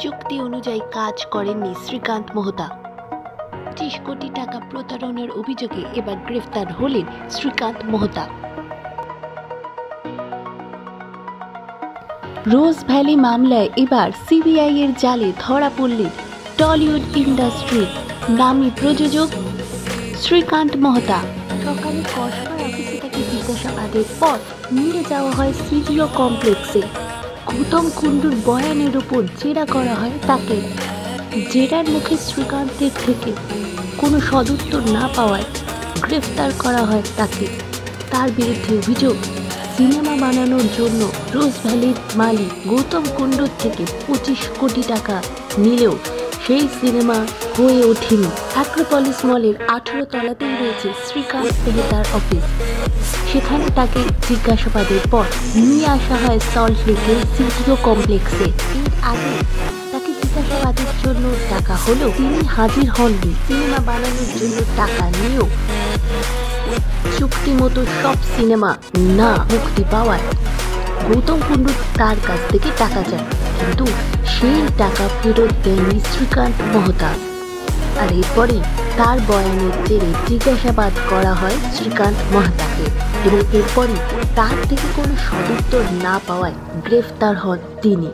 চুক্তি অনুযায়ী কাজ করেননি শ্রীকান্ত মোহতা। পঁচিশ কোটি টাকা প্রতারণার অভিযোগে এবার গ্রেফতার হলেন শ্রীকান্ত মোহতা। রোজ ভ্যালি মামলায় এবার সিবিআই এর জালে ধরা পড়লেন টলিউড ইন্ডাস্ট্রির নামী প্রযোজক শ্রীকান্ত মহতা। সকালে কসবা অফিসে তাকে জিজ্ঞাসাবাদের পর নিয়ে যাওয়া হয় সিডিও কমপ্লেক্সে। গৌতম কুণ্ডুর বয়ানের উপর জেরা করা হয় তাকে। জেরার মুখে শ্রীকান্তের থেকে কোনো সদুত্তর না পাওয়ায় গ্রেফতার করা হয় তাকে। তার বিরুদ্ধে অভিযোগ, সিনেমা বানানোর জন্য রোজ ভ্যালির মালিক গৌতম কুণ্ডুর থেকে পঁচিশ কোটি টাকা নিলেও সেই সিনেমা হয়ে ওঠেনি। অ্যাক্রোপলিস মলের আঠেরো তলাতেই রয়েছে শ্রীকান্ত মেহতার অফিস। সেখানে তাকে জিজ্ঞাসাবাদের পর নিয়ে আসা হয় সল্ট লেকের সিটিও কমপ্লেক্সে। এর আগে তাকে জিজ্ঞাসাবাদের জন্য টাকা হলেও তিনি হাজির হননি। সিনেমা বানানোর জন্য টাকা নিয়েও চুক্তি মতো সব সিনেমা না মুক্তি পাওয়ায় গৌতম তার কাছ থেকে টাকা চায়। কিন্তু সেই টাকা ফেরত দেয়নি শ্রীকান্ত মহতাব আর এরপরে তার বয়ানের জেরে জিজ্ঞাসাবাদ করা হয় শ্রীকান্ত মহাতাকে এবং এরপরে তার থেকে কোনো সদুত্তর না পাওয়ায় গ্রেফতার হন তিনি।